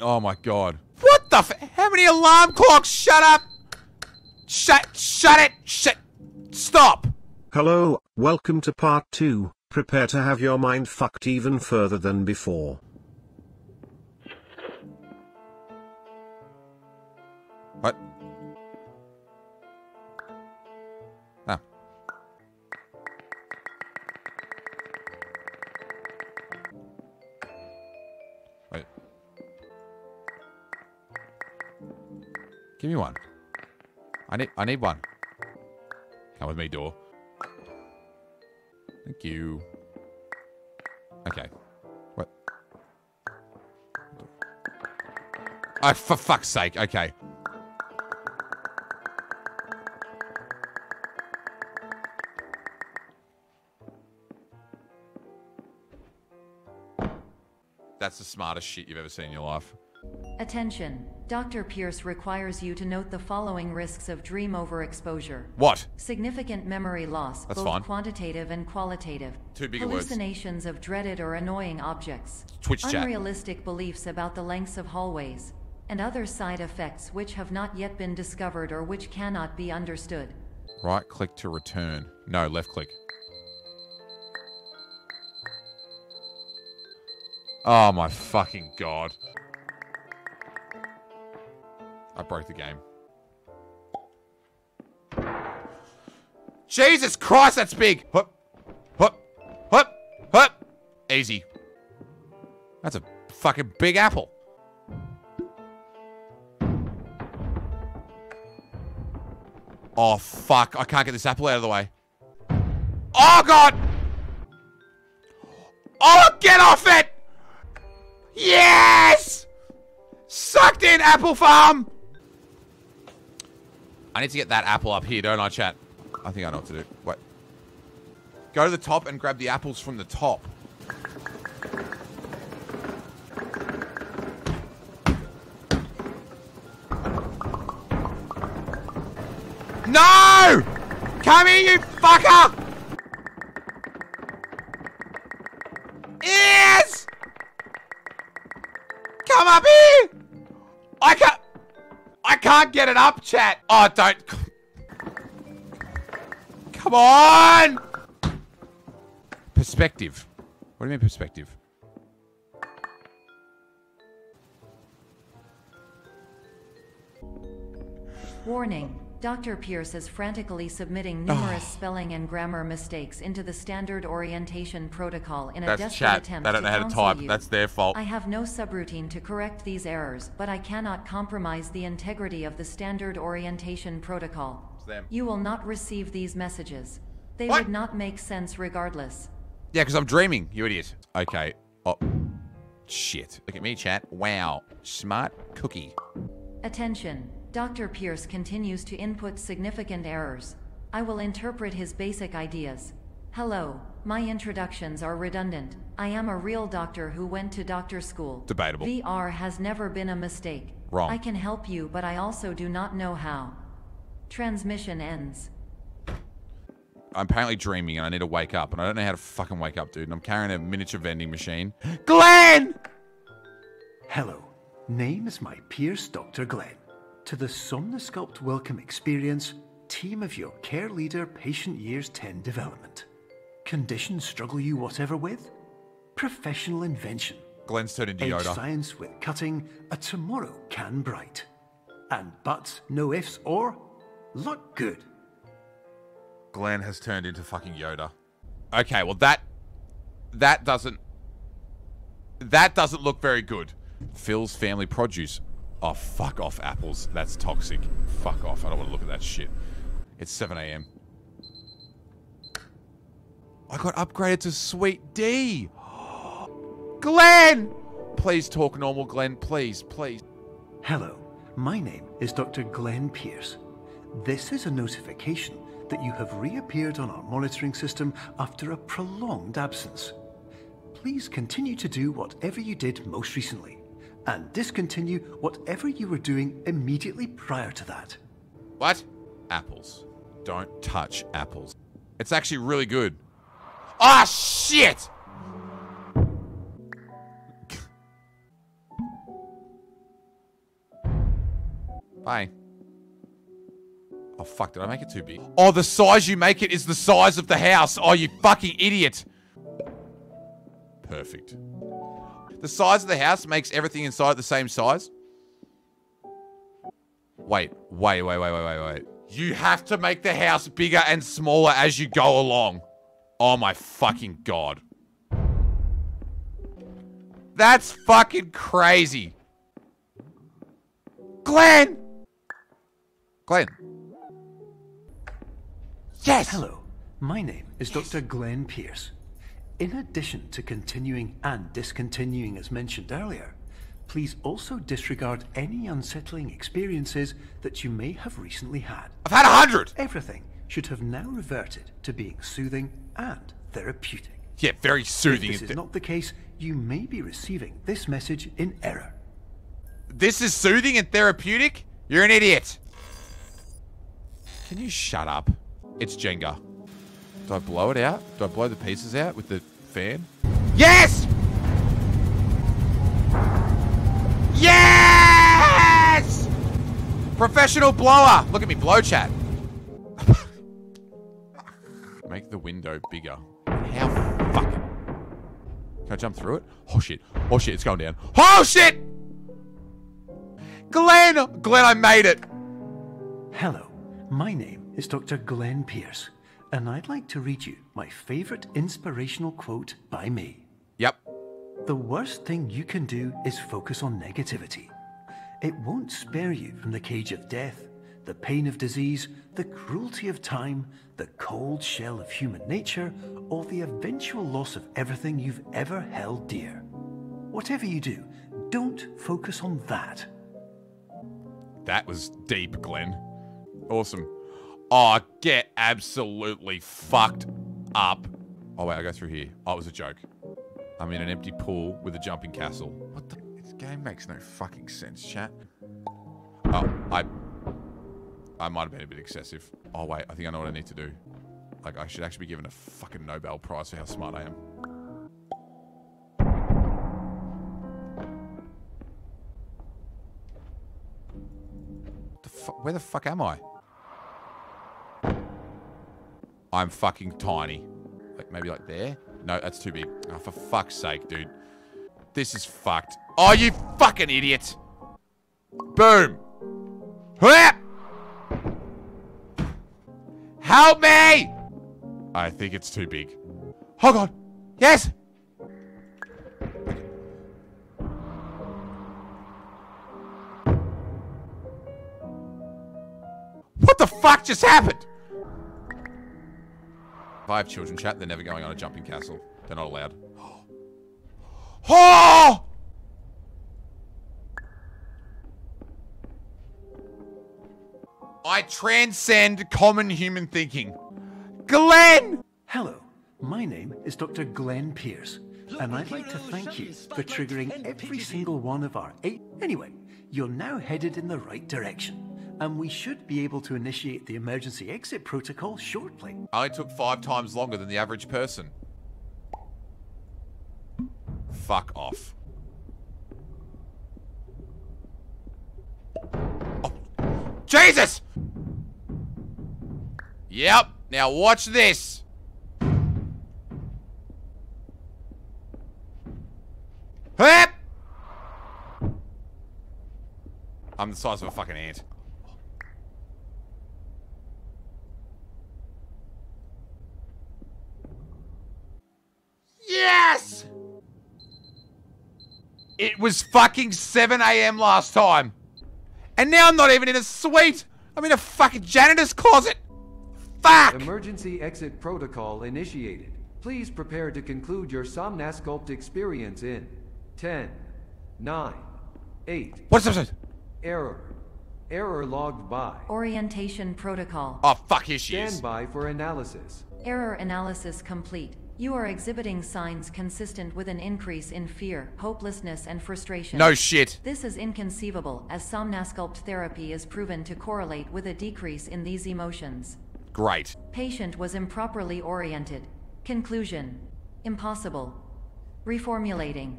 Oh my god. What the f- How many alarm clocks? Shut up! Shut- shut it! Shut- Stop! Hello, welcome to part 2. Prepare to have your mind fucked even further than before. What? Give me one. I need I need one. Come with me, door. Thank you. Okay. What? Oh, for fuck's sake. Okay. That's the smartest shit you've ever seen in your life. Attention. Dr. Pierce requires you to note the following risks of dream overexposure. What? Significant memory loss, That's both fine. quantitative and qualitative. Two words. Hallucinations of dreaded or annoying objects. Twitch chat. Unrealistic beliefs about the lengths of hallways. And other side effects which have not yet been discovered or which cannot be understood. Right click to return. No, left click. Oh my fucking god. I broke the game. Jesus Christ, that's big! Hup, hup, hup, hup. Easy. That's a fucking big apple. Oh, fuck. I can't get this apple out of the way. Oh, God! Oh, get off it! Yes! Sucked in, apple farm! I need to get that apple up here, don't I, chat? I think I know what to do. Wait. Go to the top and grab the apples from the top. No! Come here, you fucker! Can't get it up, chat. Oh, don't... Come on! Perspective. What do you mean perspective? Warning. Dr. Pierce is frantically submitting numerous spelling and grammar mistakes into the standard orientation protocol in a That's desperate chat. attempt They don't to know how to type. you. That's their fault. I have no subroutine to correct these errors, but I cannot compromise the integrity of the standard orientation protocol. It's them. You will not receive these messages. They What? would not make sense regardless. Yeah, because I'm dreaming, you idiot. Okay. Oh. Shit. Look at me, chat. Wow. Smart cookie. Attention. Dr. Pierce continues to input significant errors. I will interpret his basic ideas. Hello, my introductions are redundant. I am a real doctor who went to doctor school. Debatable. VR has never been a mistake. Wrong. I can help you, but I also do not know how. Transmission ends. I'm apparently dreaming and I need to wake up. And I don't know how to fucking wake up, dude. And I'm carrying a miniature vending machine. Glenn! Hello, name is my Pierce Dr. Glenn. To the Somnasculpt Welcome Experience, team of your care leader patient years 10 development. Conditions struggle you whatever with? Professional invention. Glenn's turned into Edge Yoda. science with cutting, a tomorrow can bright. And buts, no ifs, or look good. Glenn has turned into fucking Yoda. Okay, well that that doesn't that doesn't look very good. Phil's family produce. Oh fuck off apples. That's toxic. Fuck off. I don't want to look at that shit. It's 7 a.m. I got upgraded to Suite D. Glenn! Please talk normal, Glenn. Please, please. Hello, my name is Dr. Glenn Pierce. This is a notification that you have reappeared on our monitoring system after a prolonged absence. Please continue to do whatever you did most recently, and discontinue whatever you were doing immediately prior to that. What? Apples. Don't touch apples. It's actually really good. Ah, shit! Bye. Oh, fuck, did I make it too big? Oh, the size you make it is the size of the house. Oh, you fucking idiot. Perfect. The size of the house makes everything inside the same size? Wait, wait, wait, wait, wait, wait, wait. You have to make the house bigger and smaller as you go along. Oh my fucking god. That's fucking crazy. Glenn! Glenn. Yes! Hello, my name is Dr. Glenn Pierce. In addition to continuing and discontinuing as mentioned earlier, please also disregard any unsettling experiences that you may have recently had. I've had a hundred! Everything should have now reverted to being soothing and therapeutic. Yeah, very soothing. If this is not the case, you may be receiving this message in error. This is soothing and therapeutic? You're an idiot. Can you shut up? It's Jenga. Do I blow it out? Do I blow the pieces out with the fan? Yes! Yes! Professional blower. Look at me blow chat. Make the window bigger. How fucking... Can I jump through it? Oh shit. Oh shit, it's going down. Oh shit! Glenn! Glenn, I made it! Hello, my name is Dr. Glenn Pierce, and I'd like to read you my favorite inspirational quote by me. Yep. The worst thing you can do is focus on negativity. It won't spare you from the cage of death, the pain of disease, the cruelty of time, the cold shell of human nature, or the eventual loss of everything you've ever held dear. Whatever you do, don't focus on that. That was deep, Glenn. Awesome. Oh, get absolutely fucked up. Oh, wait, I go through here. Oh, it was a joke. I'm in an empty pool with a jumping castle. What the? This game makes no fucking sense, chat. Oh, I... I might have been a bit excessive. Oh, wait, I think I know what I need to do. Like, I should actually be given a fucking Nobel Prize for how smart I am. The Where the fuck am I? I'm fucking tiny. Like, maybe like there? No, that's too big. Oh, for fuck's sake, dude. This is fucked. Oh, you fucking idiot! Boom! Help me! I think it's too big. Oh god! Yes! What the fuck just happened? If I have children chat, they're never going on a jumping castle. They're not allowed. Oh! I transcend common human thinking. Glenn! Hello, my name is Dr. Glenn Pierce, and I'd like to thank you for triggering every single one of our eight. Anyway, you're now headed in the right direction, and we should be able to initiate the emergency exit protocol shortly. I took five times longer than the average person. Fuck off. Oh. Jesus! Yep. Now watch this. Hip! I'm the size of a fucking ant. It was fucking 7 a.m. last time. And now I'm not even in a suite. I'm in a fucking janitor's closet. Fuck! Emergency exit protocol initiated. Please prepare to conclude your Somnasculpt experience in 10, 9, 8. What's this? Error. Error logged by. Orientation protocol. Oh, fuck, here she is. Stand by for analysis. Error analysis complete. You are exhibiting signs consistent with an increase in fear, hopelessness, and frustration. No shit. This is inconceivable, as Somnasculpt therapy is proven to correlate with a decrease in these emotions. Great. Patient was improperly oriented. Conclusion. Impossible. Reformulating.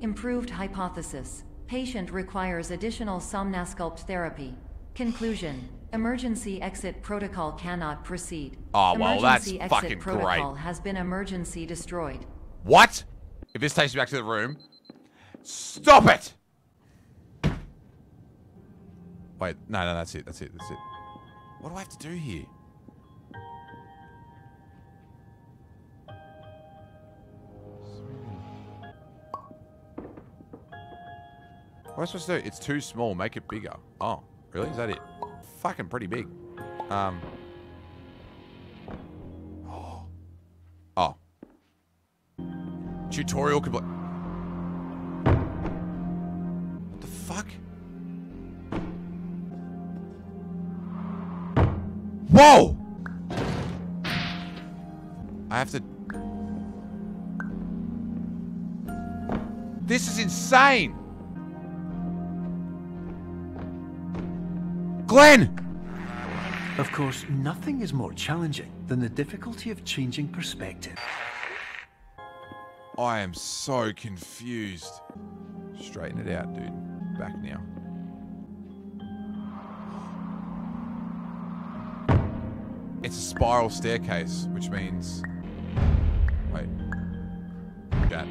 Improved hypothesis. Patient requires additional Somnasculpt therapy. Conclusion. Emergency exit protocol cannot proceed. Oh, well, that's Emergency fucking exit great. protocol has been emergency destroyed. What? If this takes me back to the room. Stop it! Wait, no, no, that's it, that's it, that's it. What do I have to do here? What am I supposed to do? It's too small. Make it bigger. Oh, really? Is that it? Fucking pretty big. Um. Oh. Oh. Tutorial complete. What the fuck? Whoa! I have to. This is insane! Glenn! Of course, nothing is more challenging than the difficulty of changing perspective. I am so confused. Straighten it out, dude. Back now. It's a spiral staircase, which means. Wait. Chat.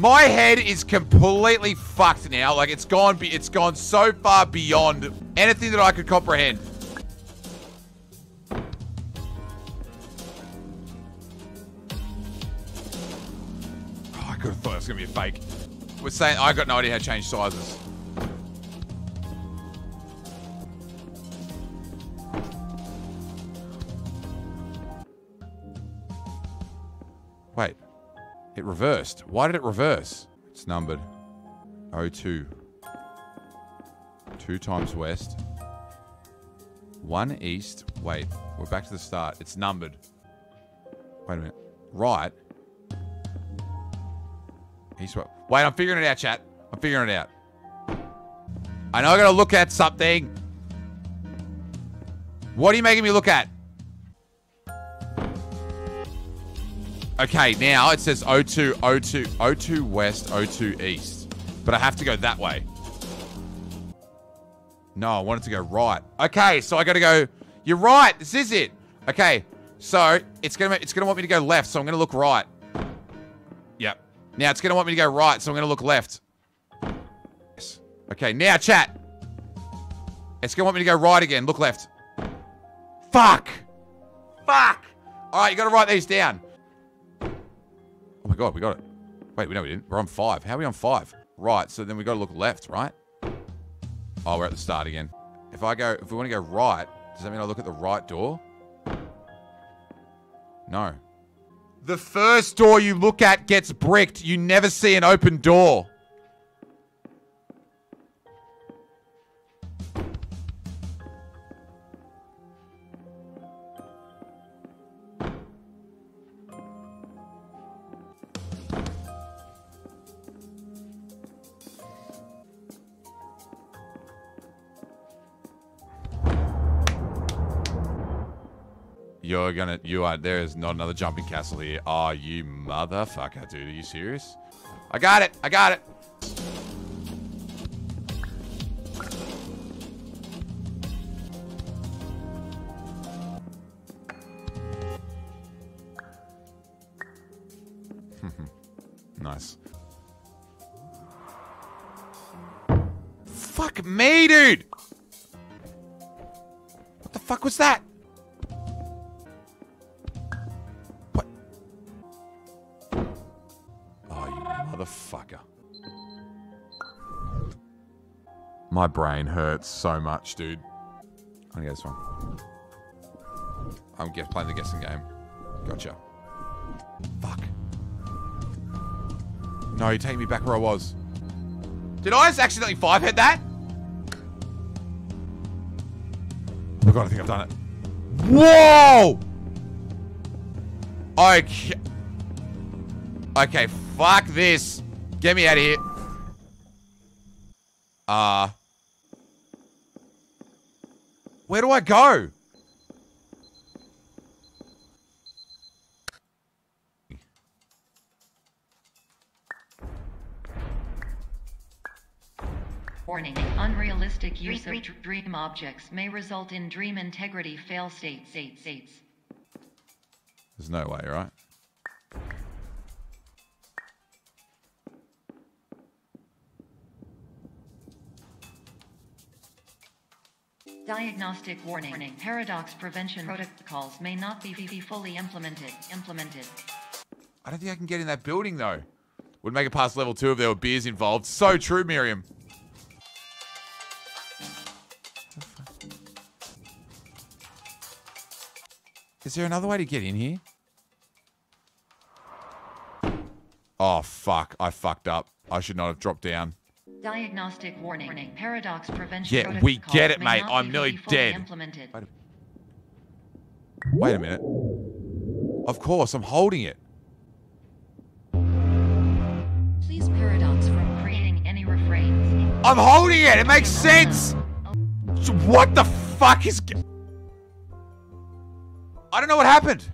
My head is completely fucked now. Like it's gone. It's gone so far beyond anything that I could comprehend. Oh, I could have thought it was gonna be a fake. We're saying I got no idea how to change sizes. It reversed. Why did it reverse? It's numbered. 02. Two times west. One east. Wait. We're back to the start. It's numbered. Wait a minute. Right. East. Wait, I'm figuring it out, chat. I'm figuring it out. I know I gotta look at something. What are you making me look at? Okay, now it says 02, 02, 02 west, 02 east. But I have to go that way. No, I wanted to go right. Okay, so I gotta go. You're right. This is it. Okay, so it's gonna it's gonna want me to go left, so I'm gonna look right. Yep. Now it's gonna want me to go right, so I'm gonna look left. Yes. Okay, now chat. It's gonna want me to go right again. Look left. Fuck. Fuck. All right, you gotta write these down. Oh my god, we got it. Wait, we know we didn't. We're on five. How are we on five? Right, so then we got to look left, right? Oh, we're at the start again. If I go, if we want to go right, does that mean I look at the right door? No. The first door you look at gets bricked. You never see an open door. You're gonna, you are, there is not another jumping castle here. Are you motherfucker, dude? Are you serious? I got it. I got it. nice. Fuck me, dude. What the fuck was that? Motherfucker. My brain hurts so much, dude. I'm gonna get this one. I'm playing the guessing game. Gotcha. Fuck. No, you take me back where I was. Did I just accidentally five hit that? Oh god, I think I've done it. Whoa! Okay. Okay, Fuck this. Get me out of here. Uh. Where do I go? Warning, unrealistic use of dream objects may result in dream integrity fail states. There's no way, right? Diagnostic warning. Paradox prevention protocols may not be be fully implemented. Implemented. I don't think I can get in that building though. Would make it past level two if there were beers involved. So true, Miriam. Is there another way to get in here? Oh, fuck. I fucked up. I should not have dropped down. Diagnostic warning. Paradox prevention Yeah, we get it, mate. I'm nearly dead. Implemented. Wait a- Wait a minute. Of course, I'm holding it. Please paradox from creating any refrains. I'm holding it. It makes sense. What the fuck is? I don't know what happened.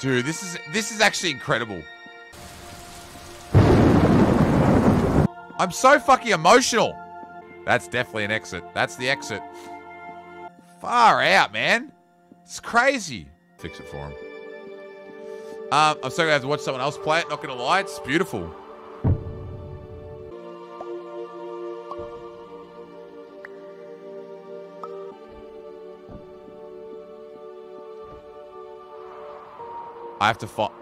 Dude, this is this is actually incredible. I'm so fucking emotional. That's definitely an exit. That's the exit. Far out, man. It's crazy. Fix it for him. Um, I'm so glad to watch someone else play it. Not gonna lie, it's beautiful. I have to fight.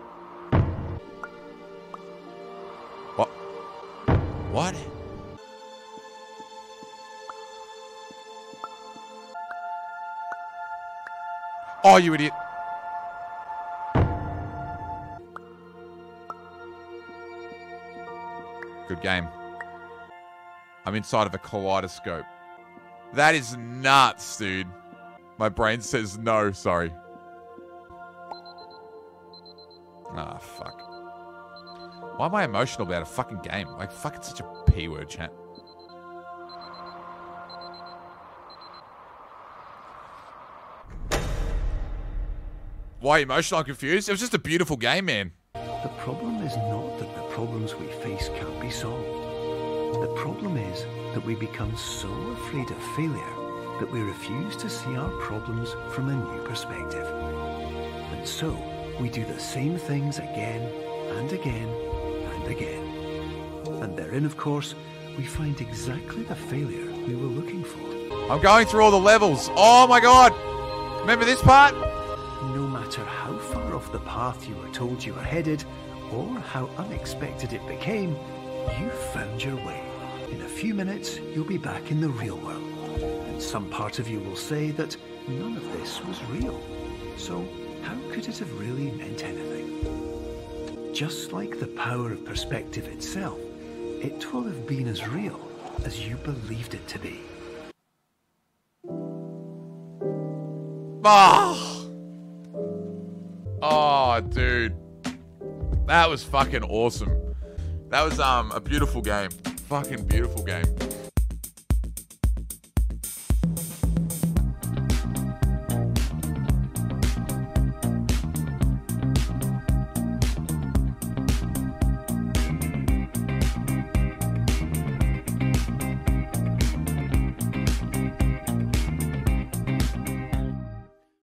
Oh, you idiot. Good game. I'm inside of a kaleidoscope. That is nuts, dude. My brain says no, sorry. Ah, fuck. Why am I emotional about a fucking game? Like, fuck, it's such a P word, chat. Why emotional? I'm confused. It was just a beautiful game, man. The problem is not that the problems we face can't be solved. The problem is that we become so afraid of failure that we refuse to see our problems from a new perspective. And so, we do the same things again and again and again. And therein, of course, we find exactly the failure we were looking for. I'm going through all the levels. Oh my god! Remember this part? Matter how far off the path you were told you were headed, or how unexpected it became, you found your way. In a few minutes, you'll be back in the real world. And some part of you will say that none of this was real. So, how could it have really meant anything? Just like the power of perspective itself, it will have been as real as you believed it to be. Oh. Oh, dude. That was fucking awesome. That was um a beautiful game. Fucking beautiful game.